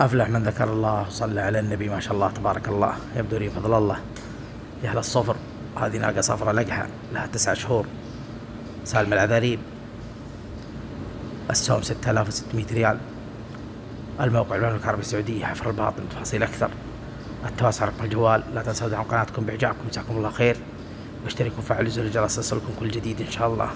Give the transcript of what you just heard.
أفلح من ذكر الله. وصلى على النبي ما شاء الله تبارك الله. يبدو لي فضل الله. يا أهل الصفر هذه ناقة صفرة لقحة لها تسعة شهور. سالم العذاريب. السوم 6600 ريال. الموقع البنك العربي السعودية حفر الباطن تفاصيل أكثر. التواصل رقم الجوال. لا تنسوا دعم قناتكم بإعجابكم. جزاكم الله خير. واشتركوا وفعلوا زر الجرس يصلكم كل جديد إن شاء الله.